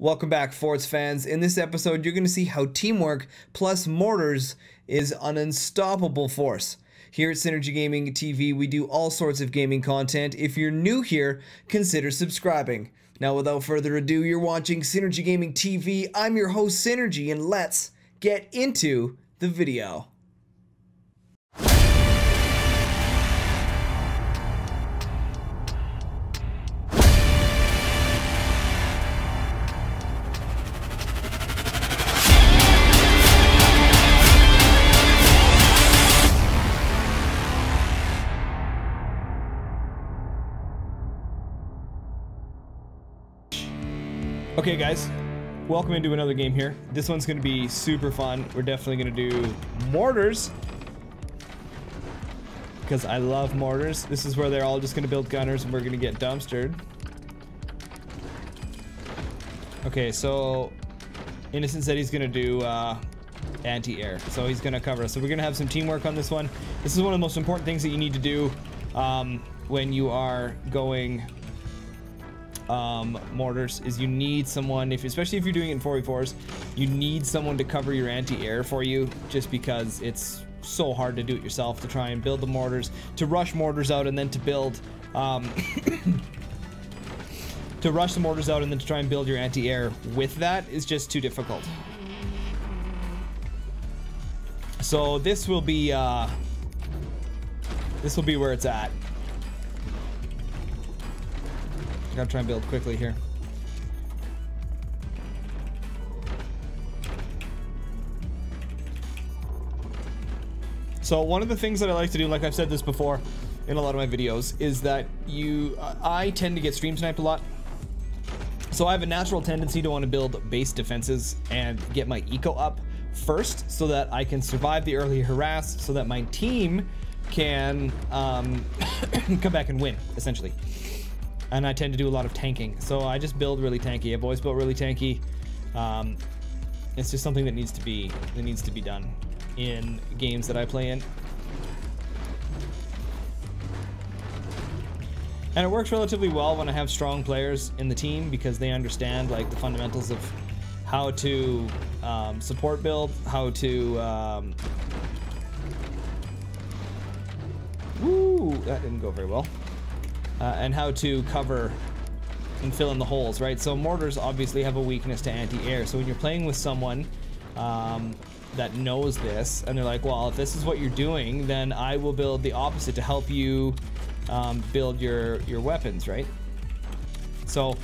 Welcome back, Forts fans. In this episode, you're going to see how teamwork plus mortars is an unstoppable force. Here at Synergy Gaming TV, we do all sorts of gaming content. If you're new here, consider subscribing. Now, without further ado, you're watching Synergy Gaming TV. I'm your host, Synergy, and let's get into the video. Okay, guys, welcome into another game here. This one's going to be super fun. We're definitely going to do mortars. Because I love mortars. This is where they're all just going to build gunners and we're going to get dumpstered. Okay, so Innocent said he's going to do uh, anti-air. So he's going to cover us. So we're going to have some teamwork on this one. This is one of the most important things that you need to do um, when you are going um, mortars is you need someone, if especially if you're doing it in 4v4s, you need someone to cover your anti-air for you just because it's so hard to do it yourself to try and build the mortars, to rush mortars out and then to build, um, to rush the mortars out and then to try and build your anti-air with that is just too difficult. So this will be, uh, this will be where it's at. Gotta try and build quickly here. So one of the things that I like to do, like I've said this before in a lot of my videos, is that you, I tend to get stream sniped a lot. So I have a natural tendency to want to build base defenses and get my eco up first so that I can survive the early harass so that my team can um, come back and win, essentially and I tend to do a lot of tanking. So I just build really tanky. I've always built really tanky. Um, it's just something that needs to be that needs to be done in games that I play in. And it works relatively well when I have strong players in the team because they understand like the fundamentals of how to um, support build, how to um, Woo, that didn't go very well uh, and how to cover and fill in the holes, right? So mortars obviously have a weakness to anti-air. So when you're playing with someone um, that knows this, and they're like, well, if this is what you're doing, then I will build the opposite to help you um, build your, your weapons, right? So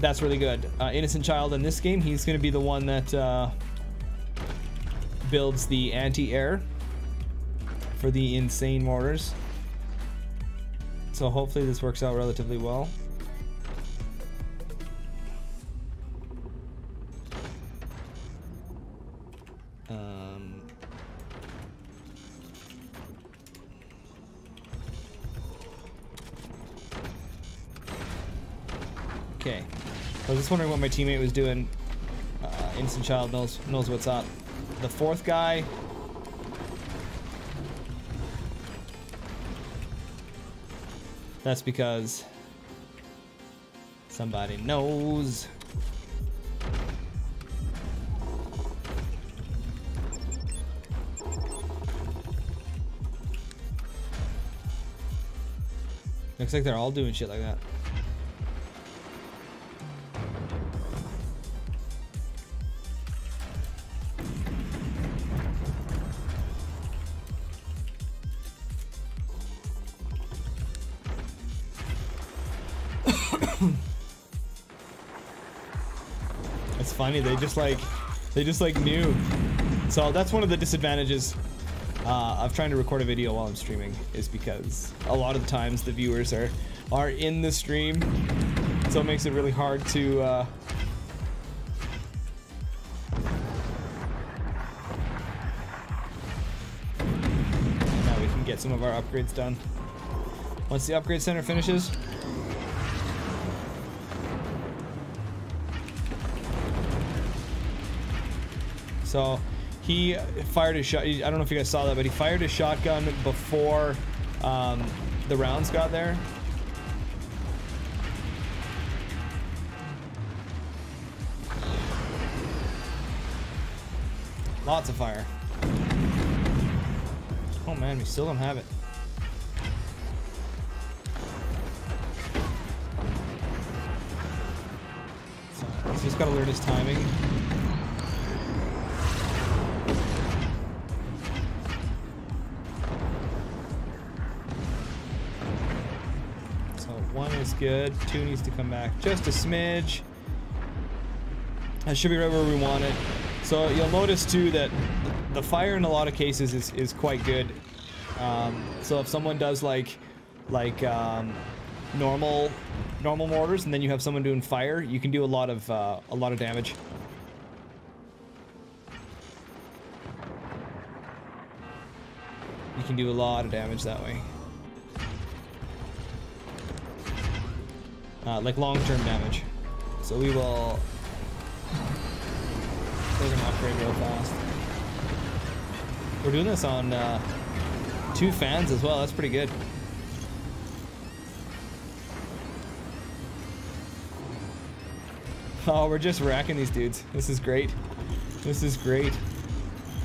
that's really good. Uh, Innocent Child in this game, he's going to be the one that uh, builds the anti-air for the insane mortars. So hopefully this works out relatively well. Um, okay. I was just wondering what my teammate was doing. Uh, Innocent Child knows knows what's up. The fourth guy That's because somebody knows. Looks like they're all doing shit like that. Funny, they just like, they just like knew. So that's one of the disadvantages uh, of trying to record a video while I'm streaming is because a lot of times the viewers are are in the stream, so it makes it really hard to. Uh, now we can get some of our upgrades done. Once the upgrade center finishes, So he fired his shot. I don't know if you guys saw that, but he fired his shotgun before um, the rounds got there. Lots of fire. Oh man, we still don't have it. So he's just gotta learn his timing. Good. Two needs to come back just a smidge. That should be right where we want it. So you'll notice too that the fire in a lot of cases is, is quite good. Um, so if someone does like like um, normal normal mortars and then you have someone doing fire, you can do a lot of uh, a lot of damage. You can do a lot of damage that way. Uh, like long-term damage. So we will we're gonna upgrade real fast. We're doing this on uh, two fans as well. That's pretty good. Oh, we're just racking these dudes. This is great. This is great.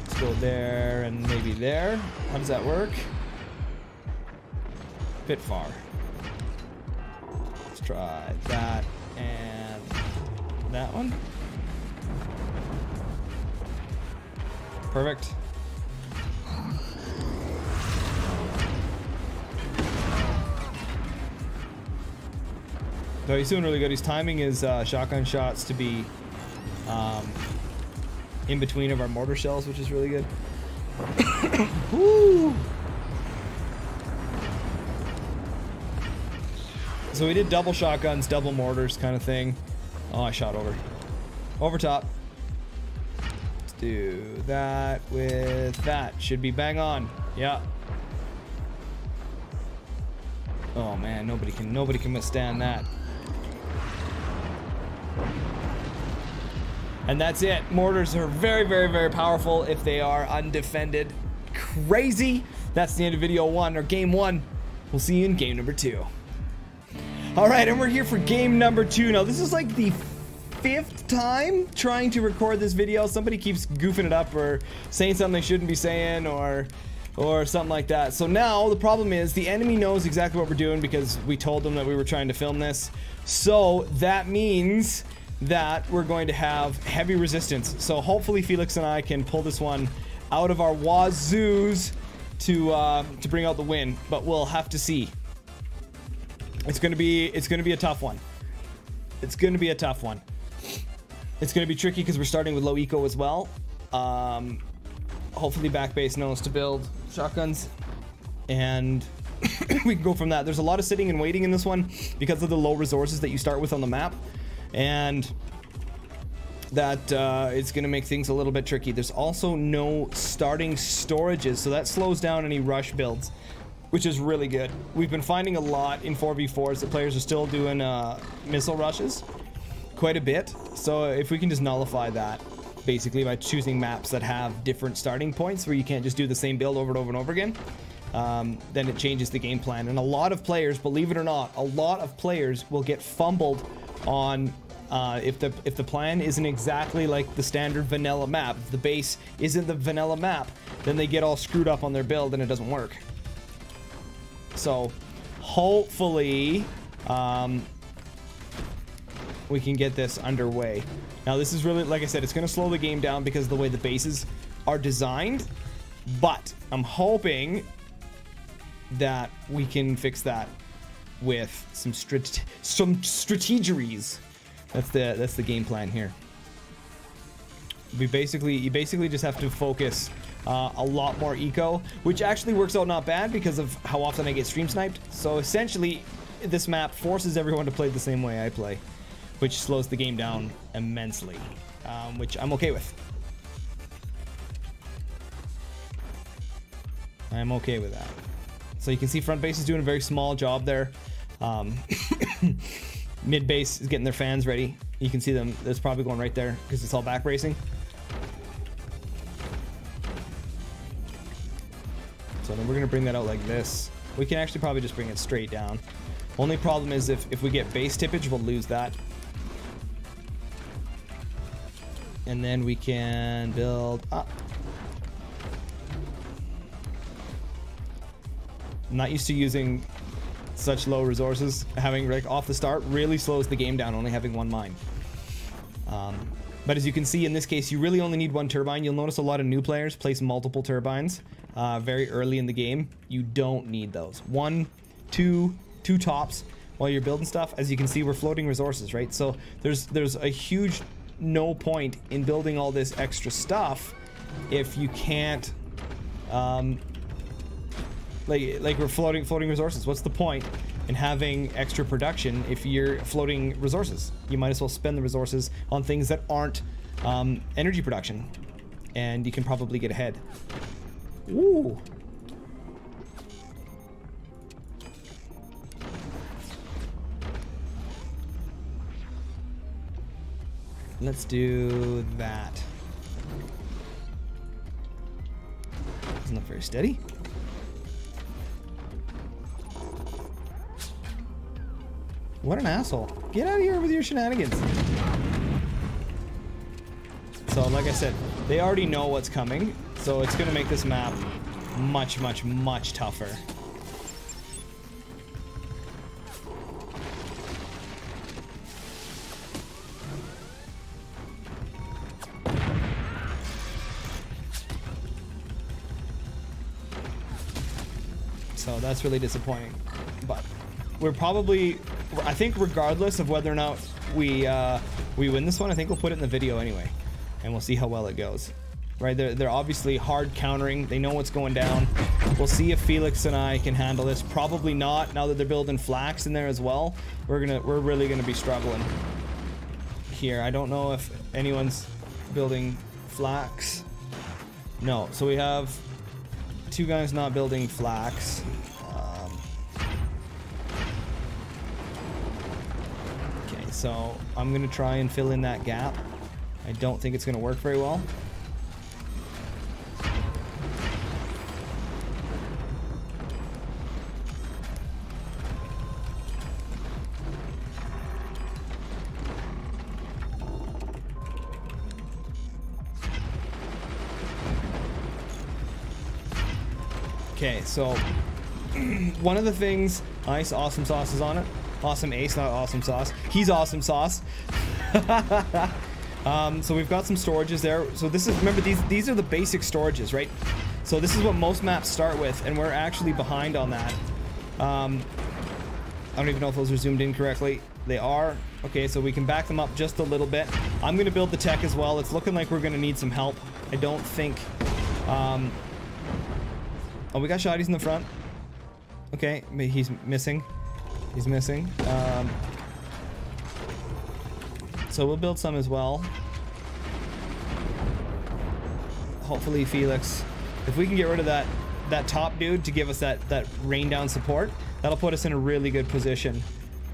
Let's go there and maybe there. How does that work? Bit far. Try that and that one. Perfect. So he's doing really good. He's timing his uh, shotgun shots to be um, in between of our mortar shells, which is really good. So we did double shotguns, double mortars kind of thing. Oh, I shot over. Over top Let's do that with that. Should be bang on. Yeah. Oh man, nobody can nobody can withstand that. And that's it. Mortars are very, very, very powerful if they are undefended. Crazy. That's the end of video one or game one. We'll see you in game number two. All right, and we're here for game number two. Now, this is like the fifth time trying to record this video. Somebody keeps goofing it up or saying something they shouldn't be saying or or something like that. So now the problem is the enemy knows exactly what we're doing because we told them that we were trying to film this. So that means that we're going to have heavy resistance. So hopefully Felix and I can pull this one out of our wazoos to uh, to bring out the win, but we'll have to see. It's gonna be it's gonna be a tough one. It's gonna be a tough one. It's to be tricky because we're starting with low eco as well. Um, hopefully Backbase knows to build shotguns and we can go from that. There's a lot of sitting and waiting in this one because of the low resources that you start with on the map. And that uh, it's going to make things a little bit tricky. There's also no starting storages, so that slows down any rush builds, which is really good. We've been finding a lot in 4v4s that players are still doing uh, missile rushes quite a bit. So if we can just nullify that basically by choosing maps that have different starting points where you can't just do the same build over and over and over again, um, then it changes the game plan. And a lot of players, believe it or not, a lot of players will get fumbled on uh, if the if the plan isn't exactly like the standard vanilla map. If the base isn't the vanilla map, then they get all screwed up on their build and it doesn't work. So hopefully um, we can get this underway. Now this is really, like I said, it's going to slow the game down because of the way the bases are designed, but I'm hoping that we can fix that with some strat some strategeries. That's the that's the game plan here. We basically you basically just have to focus uh, a lot more eco, which actually works out not bad because of how often I get stream sniped. So essentially, this map forces everyone to play the same way I play which slows the game down immensely, um, which I'm okay with. I'm okay with that. So you can see front base is doing a very small job there. Um, mid base is getting their fans ready. You can see them. It's probably going right there because it's all back racing. We're gonna bring that out like this. We can actually probably just bring it straight down. Only problem is if, if we get base tippage, we'll lose that. And then we can build up. I'm not used to using such low resources. Having Rick off the start really slows the game down, only having one mine. Um, but as you can see in this case, you really only need one turbine. You'll notice a lot of new players place multiple turbines uh, very early in the game. You don't need those. One, two, two tops while you're building stuff. As you can see, we're floating resources, right? So there's there's a huge no point in building all this extra stuff if you can't um, like like we're floating floating resources. What's the point in having extra production if you're floating resources? You might as well spend the resources on things that aren't um, energy production, and you can probably get ahead. Ooh. Let's do that. Doesn't look very steady. What an asshole. Get out of here with your shenanigans. So, like I said, they already know what's coming, so it's going to make this map much, much, much tougher. So that's really disappointing. But we're probably, I think regardless of whether or not we uh, we win this one, I think we'll put it in the video anyway. And we'll see how well it goes. Right, they're, they're obviously hard countering. They know what's going down. We'll see if Felix and I can handle this. Probably not, now that they're building flaks in there as well. We're gonna, we're really gonna be struggling here. I don't know if anyone's building flaks. No, so we have two guys not building flaks. So I'm gonna try and fill in that gap. I don't think it's gonna work very well. Okay, so one of the things, nice, awesome sauce is on it. Awesome ace, not awesome sauce. He's awesome sauce. um, so we've got some storages there. So this is, remember, these, these are the basic storages, right? So this is what most maps start with, and we're actually behind on that. Um, I don't even know if those are zoomed in correctly. They are. Okay, so we can back them up just a little bit. I'm going to build the tech as well. It's looking like we're going to need some help. I don't think... Um, Oh, we got shotties in the front. Okay, he's missing. He's missing. Um, so we'll build some as well. Hopefully Felix, if we can get rid of that that top dude to give us that that rain down support, that'll put us in a really good position.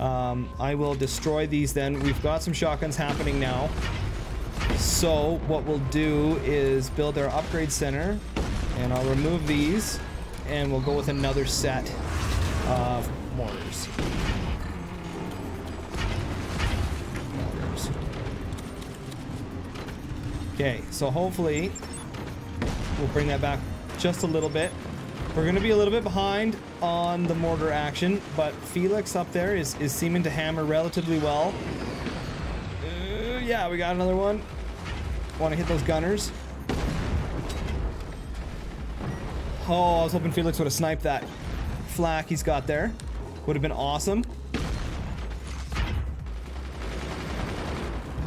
Um, I will destroy these then. We've got some shotguns happening now. So what we'll do is build our upgrade center and I'll remove these and we'll go with another set of mortars. Mortars. Okay, so hopefully we'll bring that back just a little bit. We're going to be a little bit behind on the mortar action, but Felix up there is, is seeming to hammer relatively well. Uh, yeah, we got another one. Want to hit those gunners. Oh, I was hoping Felix would have sniped that flak he's got there. Would have been awesome.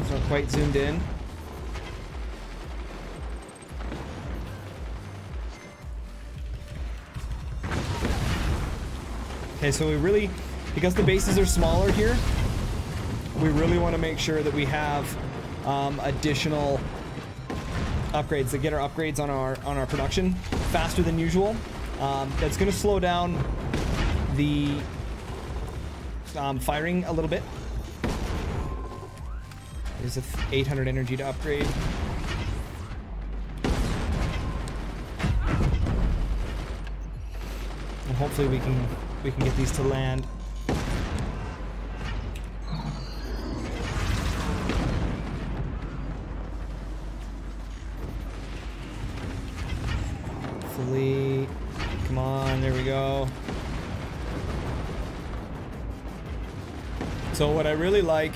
It's not quite zoomed in. Okay, so we really, because the bases are smaller here, we really want to make sure that we have um, additional upgrades that get our upgrades on our on our production faster than usual. Um, that's going to slow down the um, firing a little bit. There's a 800 energy to upgrade. And hopefully we can we can get these to land. Hopefully, come on, there we go. So what I really like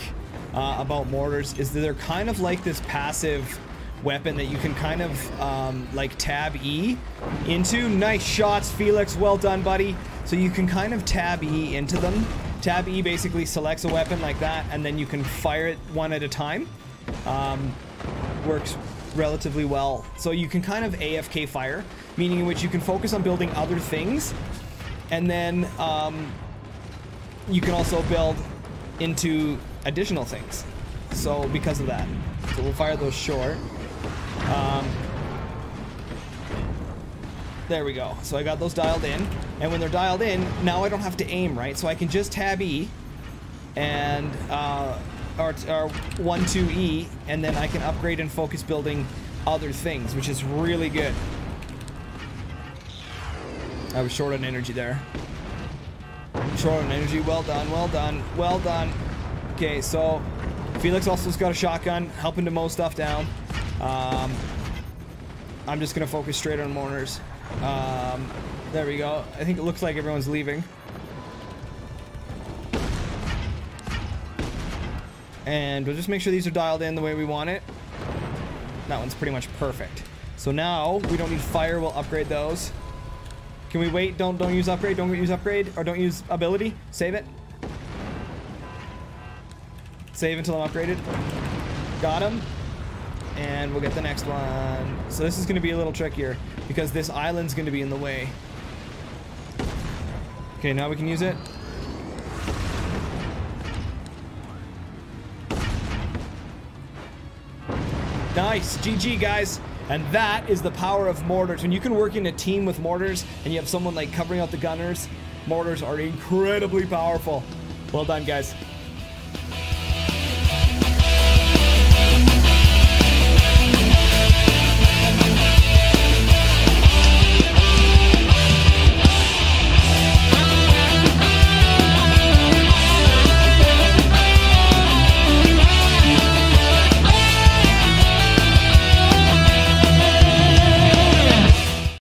uh, about mortars is that they're kind of like this passive weapon that you can kind of um, like tab E into. Nice shots, Felix. Well done, buddy. So you can kind of tab E into them. Tab E basically selects a weapon like that, and then you can fire it one at a time. Um, works relatively well. So you can kind of AFK fire, meaning in which you can focus on building other things, and then um, you can also build into additional things. So because of that. So we'll fire those short. Um, there we go. So I got those dialed in. And when they're dialed in, now I don't have to aim, right? So I can just tab E and uh, or, or 1, 2, E, and then I can upgrade and focus building other things, which is really good. I was short on energy there. Short on energy. Well done. Well done. Well done. Okay, so Felix also's got a shotgun, helping to mow stuff down. Um, I'm just gonna focus straight on mortars. Um, there we go. I think it looks like everyone's leaving. And we'll just make sure these are dialed in the way we want it. That one's pretty much perfect. So now we don't need fire. We'll upgrade those. Can we wait? Don't don't use upgrade. Don't use upgrade or don't use ability. Save it. Save until I'm upgraded. Got him. And we'll get the next one. So this is going to be a little trickier because this island's going to be in the way. Okay, now we can use it. Nice. GG, guys. And that is the power of mortars. When you can work in a team with mortars and you have someone like covering out the gunners, mortars are incredibly powerful. Well done, guys.